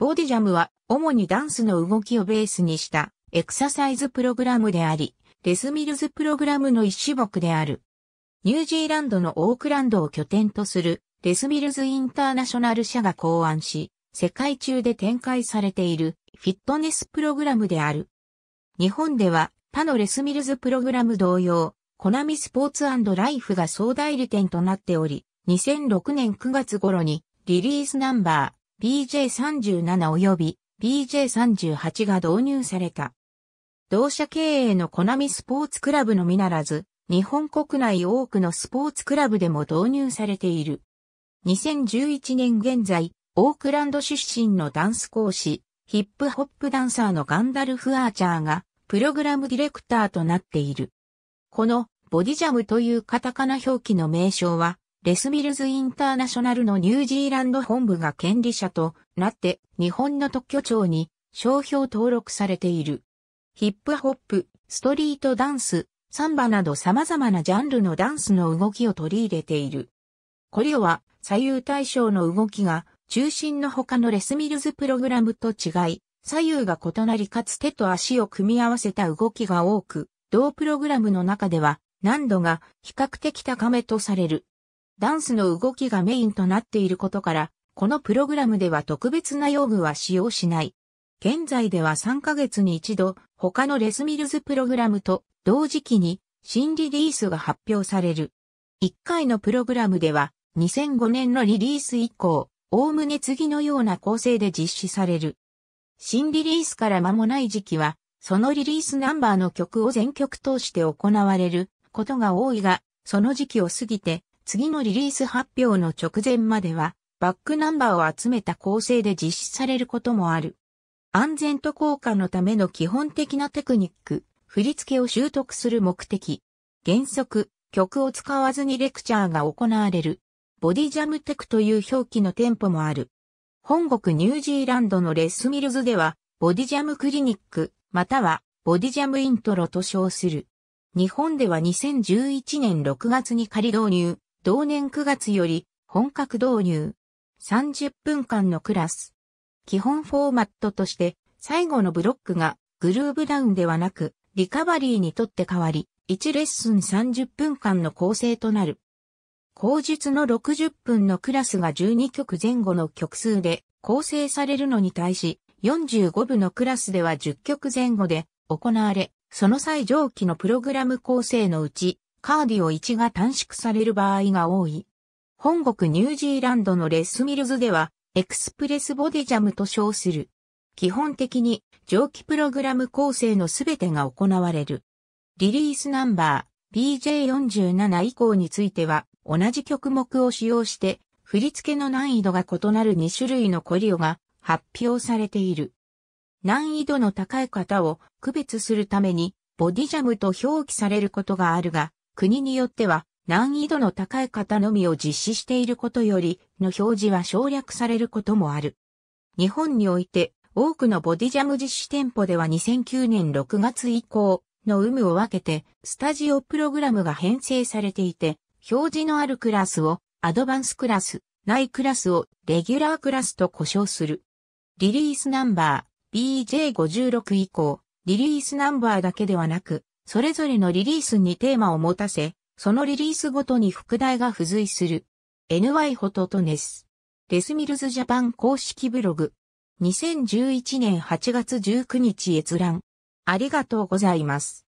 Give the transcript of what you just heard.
ボディジャムは主にダンスの動きをベースにしたエクササイズプログラムであり、レスミルズプログラムの一種目である。ニュージーランドのオークランドを拠点とするレスミルズインターナショナル社が考案し、世界中で展開されているフィットネスプログラムである。日本では他のレスミルズプログラム同様、コナミスポーツライフが総代理店となっており、2006年9月頃にリリースナンバー BJ37 及び BJ38 が導入された。同社経営のコナミスポーツクラブのみならず、日本国内多くのスポーツクラブでも導入されている。2011年現在、オークランド出身のダンス講師、ヒップホップダンサーのガンダルフ・アーチャーが、プログラムディレクターとなっている。この、ボディジャムというカタカナ表記の名称は、レスミルズインターナショナルのニュージーランド本部が権利者となって、日本の特許庁に商標登録されている。ヒップホップ、ストリートダンス、サンバなど様々なジャンルのダンスの動きを取り入れている。コリオは左右対称の動きが中心の他のレスミルズプログラムと違い、左右が異なりかつ手と足を組み合わせた動きが多く、同プログラムの中では難度が比較的高めとされる。ダンスの動きがメインとなっていることから、このプログラムでは特別な用具は使用しない。現在では3ヶ月に一度、他のレスミルズプログラムと同時期に新リリースが発表される。1回のプログラムでは2005年のリリース以降、おおむね次のような構成で実施される。新リリースから間もない時期は、そのリリースナンバーの曲を全曲通して行われることが多いが、その時期を過ぎて、次のリリース発表の直前までは、バックナンバーを集めた構成で実施されることもある。安全と効果のための基本的なテクニック、振り付けを習得する目的、原則、曲を使わずにレクチャーが行われる、ボディジャムテクという表記の店舗もある。本国ニュージーランドのレッスミルズでは、ボディジャムクリニック、または、ボディジャムイントロと称する。日本では2011年6月に仮導入、同年9月より本格導入。30分間のクラス。基本フォーマットとして最後のブロックがグルーブダウンではなくリカバリーにとって変わり1レッスン30分間の構成となる。口述の60分のクラスが12曲前後の曲数で構成されるのに対し45部のクラスでは10曲前後で行われ、その際上記のプログラム構成のうちカーディオ1が短縮される場合が多い。本国ニュージーランドのレスミルズではエクスプレスボディジャムと称する。基本的に蒸気プログラム構成のすべてが行われる。リリースナンバー BJ47 以降については同じ曲目を使用して振り付けの難易度が異なる2種類のコリオが発表されている。難易度の高い方を区別するためにボディジャムと表記されることがあるが、国によっては難易度の高い方のみを実施していることよりの表示は省略されることもある。日本において多くのボディジャム実施店舗では2009年6月以降の有無を分けてスタジオプログラムが編成されていて表示のあるクラスをアドバンスクラス、ないクラスをレギュラークラスと呼称する。リリースナンバー BJ56 以降、リリースナンバーだけではなく、それぞれのリリースにテーマを持たせ、そのリリースごとに副題が付随する。NY ホトトネス。レスミルズジャパン公式ブログ。2011年8月19日閲覧。ありがとうございます。